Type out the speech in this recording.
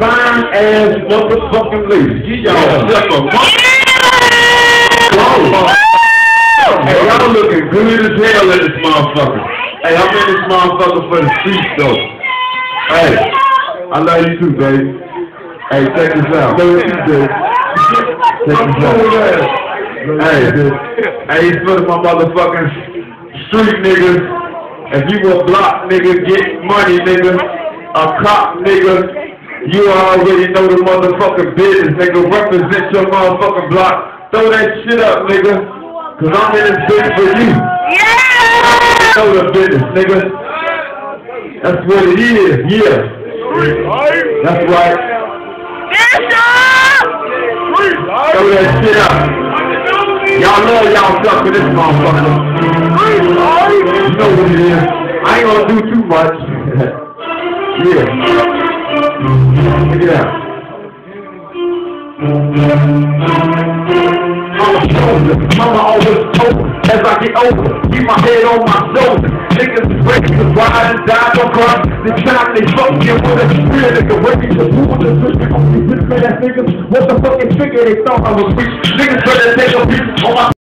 fine ass motherfucking lady. You y'all suck a monkey. Hey, y'all looking good as hell in this motherfucker. Hey, I'm in this motherfucker for the streets though. Hey, I love you too, baby. Hey, check this out. Love you too. Check this out. Hey, dude. hey, it's for my motherfucking street niggas. If you a block nigga, get money nigga, a cop nigga, you already know the motherfucking business, nigga. Represent your motherfucking block. Throw that shit up, nigga. Cause I'm in this bitch for you. Yeah! Know the business, nigga. That's what it is, yeah. That's right. Throw that shit up. Y'all love y'all stuff for this motherfucker. You know what it is. I ain't gonna do too much. yeah. Check it out. Shoulder, mama always told me, as I get older, keep my head on my shoulder. Niggas is ready to ride and die, don't cry. This time they fuck me with a real nigga ready to move the switch. Only this man niggas, what the fucking trigger they thought I was rich. Niggas better take a piece on my